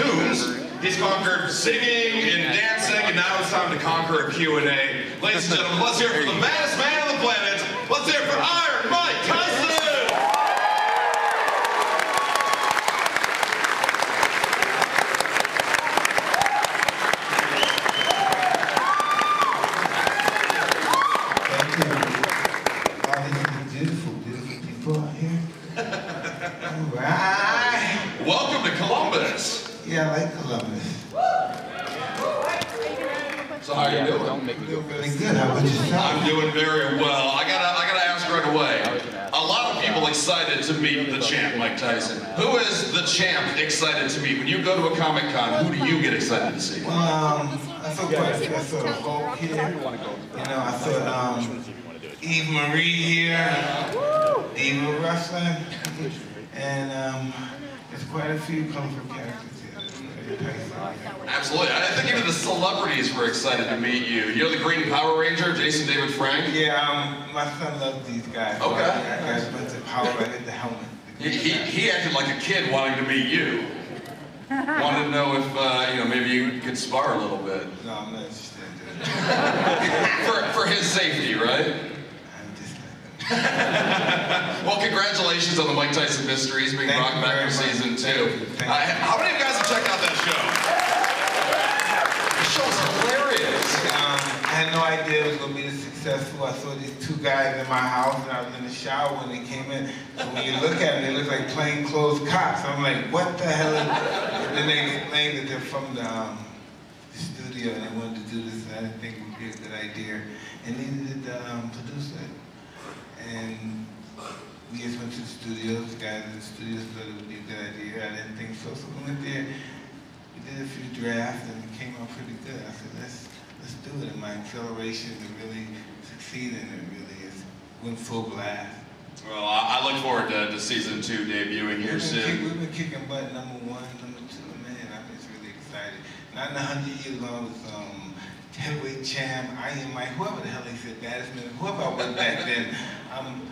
cartoons, he's conquered singing and dancing, and now it's time to conquer a Q&A. Ladies and gentlemen, let's hear for the maddest man on the planet. Let's hear for Iron Mike Tyson! Thank you. All these beautiful, beautiful people out here. All right. Welcome to Columbus. Yeah, I like Columbus. So how are you doing? Don't make me go. Really good. How about yourself? I'm doing very well. I gotta, I gotta ask right away. A lot of people excited to meet the champ, Mike Tyson. Who is the champ excited to meet? When you go to a Comic Con, who do you get excited to see? Um, I saw quite a few. I saw Hulk here. You know, I saw um, Eva Marie here. Eva Wrestling. And um, there's quite a few colorful characters here. Absolutely. I think even the celebrities were excited to meet you. You're the Green Power Ranger, Jason David Frank. Yeah, um, my son loves these guys. Okay. I got a bunch of power the helmet. He, he, he acted like a kid wanting to meet you. Wanted to know if, uh, you know, maybe you could spar a little bit. No, I'm not interested in that. For, for his safety, right? I'm just like, Well, congratulations on the Mike Tyson Mysteries being Thank brought back for much. season two. you. Uh, how many of you guys checked out that show? The show's hilarious. Um, I had no idea it was gonna be this successful. I saw these two guys in my house, and I was in the shower when they came in. And when you look at them, they look like plainclothes cops. I'm like, what the hell? Is... And then they explained that they're from the, um, the studio and they wanted to do this, and I didn't think it would be a good idea. And neither did the um, producer. And we just went to the studios, the guys in the studios thought it would be a good idea. I didn't think so. So we went there, we did a few drafts, and it came out pretty good. I said, let's let's do it. And my acceleration to really succeed in it really is went full blast. Well, I, I look forward to, to season two debuting here We've been, kick, soon. we've been kicking butt number one, number two, man. I'm just really excited. Not in a hundred years long as um, heavyweight champ, Iron Mike, whoever the hell they said, baddest man, whoever I was back then. Um,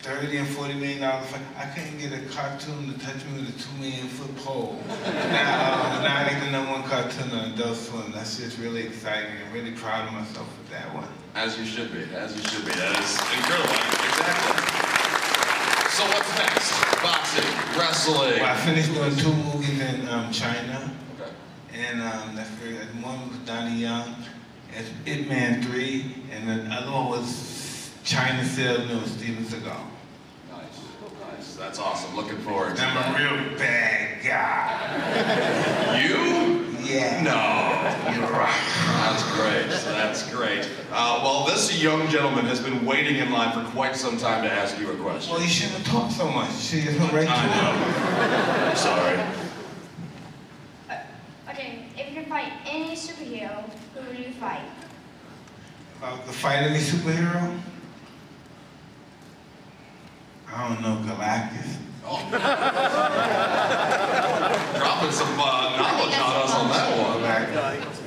30 and 40 million dollars. I couldn't get a cartoon to touch me with a two million foot pole. now, now I get the number one cartoon on Adult Swim. That's just really exciting. I'm really proud of myself with that one. As you should be, as you should be. That is incredible. Exactly. So what's next? Boxing, wrestling. Well, I finished doing two movies in um, China. Okay. And um, that's very, one was Donnie Yen, it's Ip Man 3, and the other one was China Salesman with Steven Seagal. Nice, nice. That's awesome. Looking forward to I'm a real bad guy. You? Yeah. No. You're right. That's great. That's great. Uh, well, this young gentleman has been waiting in line for quite some time to ask you a question. Well, you shouldn't have talked so much. You should have went right to it. I know. Sorry. Okay, if you could fight any superhero, who would you fight? About the fight any superhero? I don't know, Galactus. Dropping some uh, knowledge on us on that one. Galactus.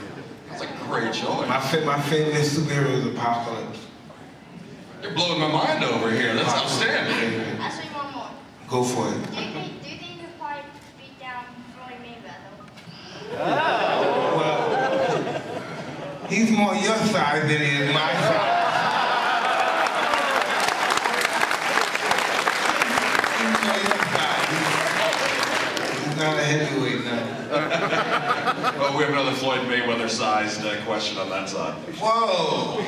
That's a great choice. My, fa- my favorite superhero is Apocalypse. You're blowing my mind over here. That's outstanding. I'll show you one more. Go for it. Do you think, do you think you could fight beat down Floyd Mayweather? Well, he's more your side than he is my side. He's more your side. He's- He's not a heavyweight now. Well, we have another Floyd Mayweather-sized uh, question on that side. Whoa!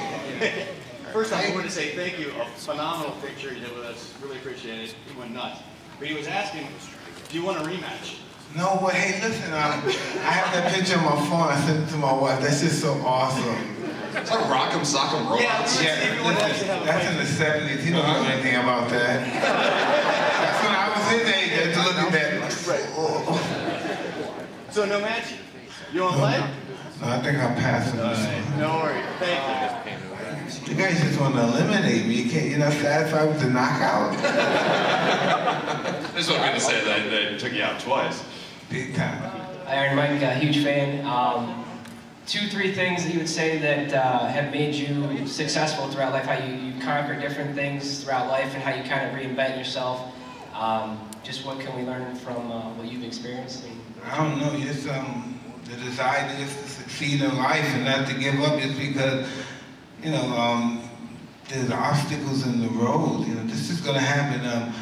First, I wanted to say thank you. A phenomenal picture you did with us. Really appreciate it. He went nuts. But he was asking, do you want a rematch? No, well, hey, listen, um, I have that picture on my phone. I sent it to my wife. That's just so awesome. It's that Rock'em Sock'em Robots? Yeah. Yeah, If you would listen, actually have a that's in the 70s. He don't know anything about that. That's when I was his age. I to look at that. Oh. So no match? You want to play? No, I think I'll pass on this one. No worries. Thank you. You guys just want to eliminate me. You can't, you're not satisfied with the knockout? This is what I'm going to say. They, they took you out twice. Big time. Iron Mike, a huge fan. Um, two, three things that you would say that uh, have made you successful throughout life, how you, you conquer different things throughout life and how you kind of reinvent yourself. Um, just what can we learn from uh, what you've experienced? I don't know, just um, the desire just to succeed in life and not to give up just because, you know, um, there's obstacles in the road. You know, this is going to happen. Um,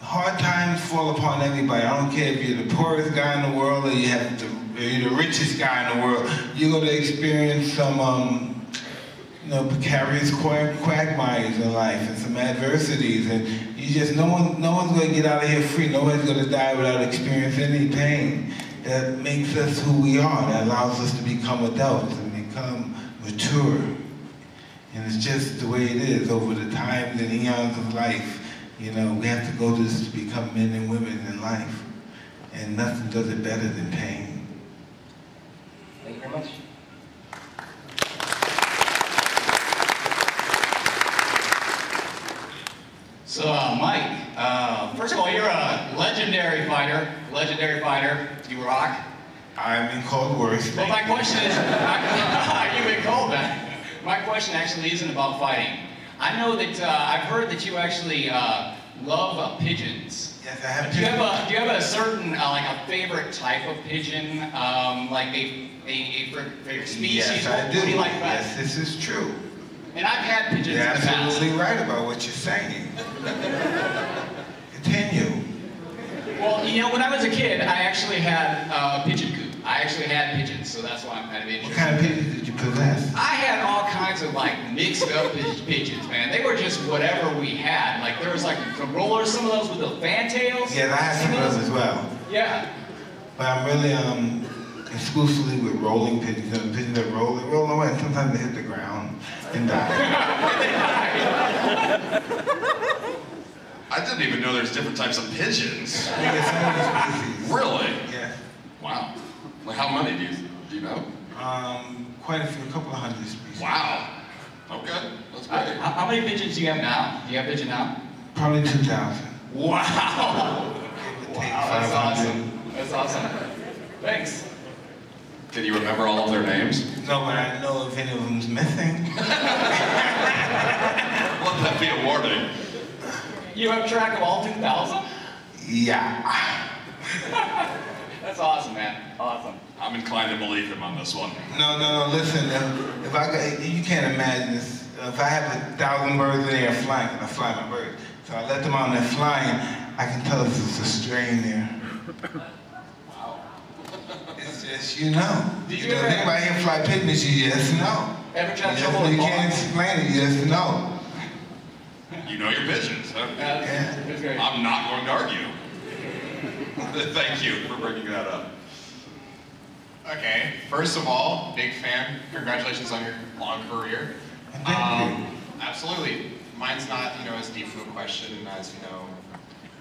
hard times fall upon everybody. I don't care if you're the poorest guy in the world or you have the, you're the richest guy in the world. You're going to experience some, um, you know, precarious quag- quagmires in life and some adversities, and you just no one, no one's going to get out of here free. Nobody's going to die without experiencing any pain. That makes us who we are. That allows us to become adults and become mature. And it's just the way it is over the times and eons of life. You know, we have to go through this to become men and women in life. And nothing does it better than pain. thank you very much. So, uh, Mike, uh, first of all, you're a legendary fighter. Legendary fighter. You rock. I'm in called worse. Well, my question is, you've been cold. My question actually isn't about fighting. I know that uh, I've heard that you actually uh, love uh, pigeons. Yes, I have Do you have a do you have a certain uh, like a favorite type of pigeon, um, like a a, a favorite species? Yes, I do. do you like Yes, this is true. And I've had pigeons You're in the past. absolutely right about what you're saying. Continue. Well, you know, when I was a kid, I actually had uh, a pigeon coop. I actually had pigeons, so that's why I'm kind of interested. What kind of pigeons did you possess? I had all kinds of like mixed up pig- pigeons, man. They were just whatever we had. Like there was like some rollers, some of those with the fantails. Yeah, I had some of those as well. Yeah. But I'm really um, exclusively with rolling pigeons. The pigeons that roll, they roll away, and sometimes they hit the and die. I didn't even know there's different types of pigeons. I think it's some of the species. Really? Yeah. Wow. Like how many do you do you know? Um, quite a few, a couple of hundred species. Wow. Okay, that's Uh, great. how, how many pigeons do you have now? Do you have pigeon now? Probably 2,000. Wow. Give or take Wow, that's awesome. That's awesome. Thanks. Can you remember all of their names? No, but I know if any of them's missing. Let that be a warning. You have track of all 2,000? Yeah. That's awesome, man. Awesome. I'm inclined to believe him on this one. No, no, no, listen, if, if I got, you can't imagine this. If I have a thousand birds in the air flying, and I fly my birds. So I let them out and they're flying, I can tell if there's a strain there. Wow. It's just, you know. Did you you know, ever- think about him fly picnics, you just know. Ever You, try just, trouble with you can't explain it, you just know. You know your pigeons, huh? Yeah. I'm not going to argue. Thank you for bringing that up. Okay, first of all, big fan. Congratulations on your long career. Um, Thank you. Absolutely. Mine's not, you know, as deep of a question as, you know,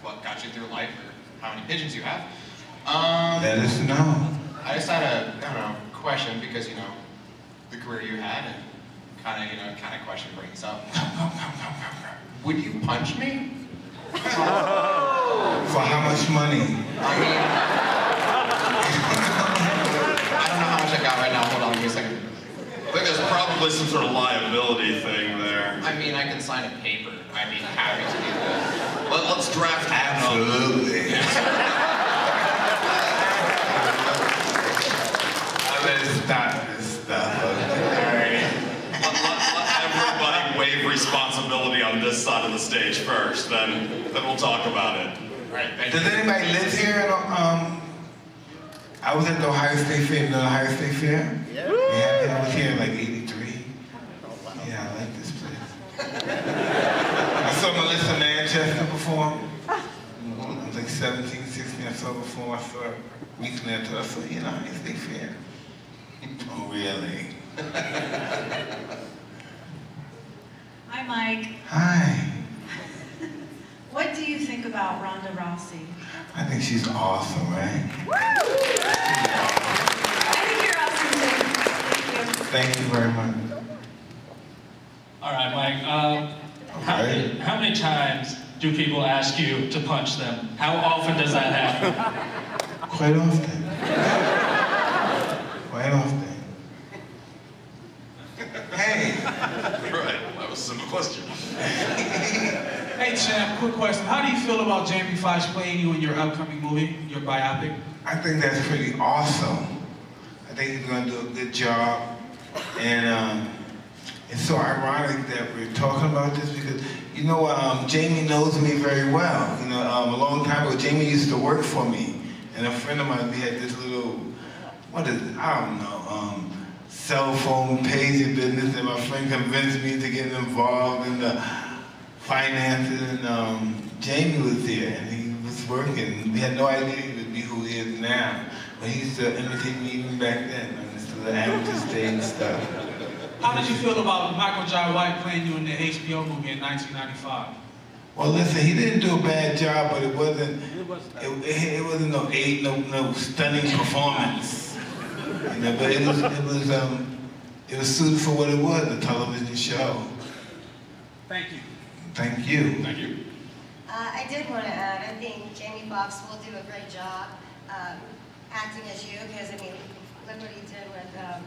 what got you through life or how many pigeons you have. Um, Let us know. I just had a, I don't know, question because, you know, the career you had and kind of, you know, kind of question brings up. Would you punch me? For how much money? I mean, I don't know how much I got right now. Hold on, give me a second. I think there's probably some sort of liability thing there. I mean, I can sign a paper. I'd be happy to do that. Let, let's draft one. Absolutely. I better stop this stuff. Okay? Let, let- let everybody waive responsibility on this side of the stage first, then, then we'll talk about it. All right, thank Does you. anybody live here? Um, I was at the Ohio State Fair. You the Ohio State Fair? Yeah. Yeah, I was here in like '83. Yeah, I like this place. I saw Melissa Manchester perform. I was like 17, 16. I saw before. I saw her recently. I saw her, you know, Ohio State Fair. Oh, really? Hi, Mike. Hi. What do you think about Ronda Rousey? I think she's awesome, right? I think you're awesome too. Thank you. Thank you very much. All right, Mike. Um, how, many, how many times do people ask you to punch them? How often does that happen? Quite often. Feel about Jamie Foxx playing you in your upcoming movie, your biopic? I think that's pretty awesome. I think he's going to do a good job. And um, it's so ironic that we're talking about this because, you know, um, Jamie knows me very well. You know, um, a long time ago, Jamie used to work for me. And a friend of mine, we had this little, what is it? I don't know. Um, cell phone paging business, and my friend convinced me to get involved in the finances. And um, Jamie was there, and he was working. We had no idea he would be who he is now. But he used to imitate me even back then on this little amateur stage stuff. How did you feel about Michael Jai White playing you in the HBO movie in 1995? Well, listen, he didn't do a bad job, but it wasn't. It, it, it wasn't no eight, no no stunning performance. You know, but it was it was um it was suited for what it was, a television show. Thank you. Thank you. Thank you. Uh, I did want to add, I think Jamie Foxx will do a great job um, acting as you, because I mean, look what he did with um,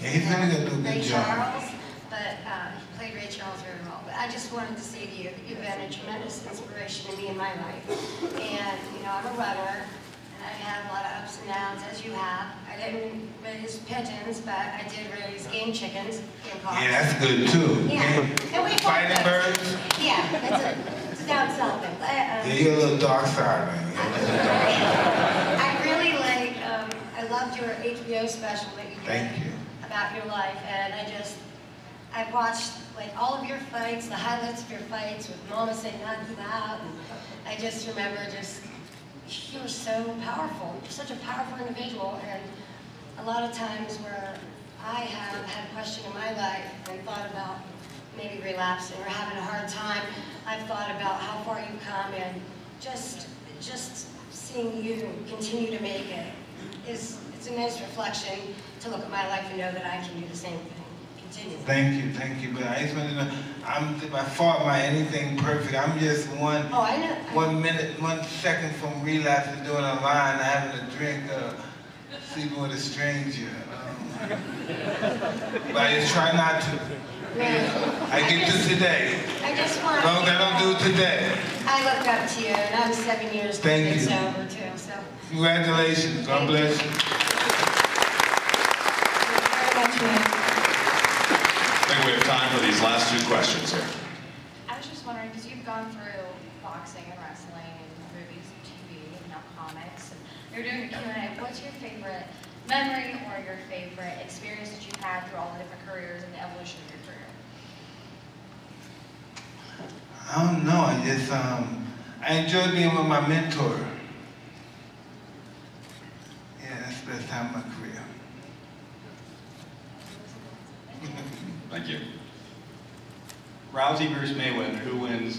Yeah, he's gonna do a Ray good job. Charles. But uh, he played Ray Charles very well. But I just wanted to say to you that you've been a tremendous inspiration to me in my life. And you know, I'm a runner, and I have had a lot of ups and downs, as you have. I didn't raise pigeons, but I did raise game chickens, game. Yeah, that's good too. Yeah, and we Fighting birds. Yeah, it's a down south thing. But, uh, you're a little dark side, man. I really like, um, I loved your HBO special that you did Thank you. about your life, and I just, I watched like all of your fights, the highlights of your fights with Mama Said Knock You Out, and I just remember just, you were so powerful. You're such a powerful individual, and a lot of times where I have had a question in my life and thought about maybe relapsing or having a hard time, I've thought about how far you've come and just, just seeing you continue to make it is, it's a nice reflection to look at my life and know that I can do the same thing. Continue. Thank you, thank you. But I just want to know, I'm by far my anything perfect. I'm just one Oh, I know. one minute, one second from relapsing, doing a line, having a drink, uh, sleeping with a stranger. Um, but I just try not to. I get to today. I just want As long as I don't do it today. I looked up to you, and I'm seven years Thank clean you. sober too, so Congratulations. God bless you. very much, man. I think we have time for these last two questions here. I was just wondering, because you've gone through boxing and wrestling and movies and TV and now comics, and you're doing a Q&A, what's your favorite memory or your favorite experience that you've had through all the different careers and the evolution of your career? I don't know. I just um, I enjoyed being with my mentor. Yeah, that's the best time of my career. Thank you. Rousey versus Mayweather, who wins?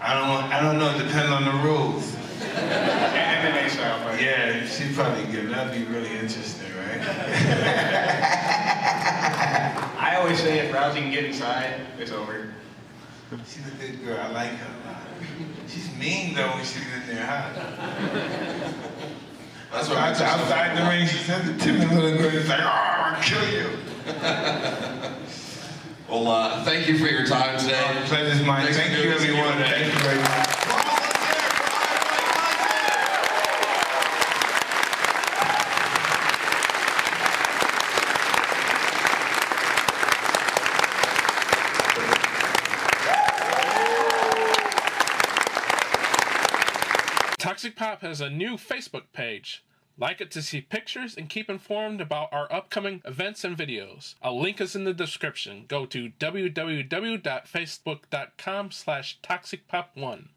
I don't I don't know. It depends on the rules. MMA style fight. Yeah, she's probably good. That'd be really interesting, right? I always say if Rousey can get inside, it's over. She's a good girl. I like her a lot. She's mean though when she's in there, huh? That's what outside, outside the ring, she says it to me, little girl. It's like, oh, I'll kill you. Well, uh, thank you for your time today. Pleasure's mine. Thank you, everyone. Thank you very much. Toxic Pop has a new Facebook page. Like it to see pictures and keep informed about our upcoming events and videos. A link is in the description. Go to www.facebook.com slash toxicpop1.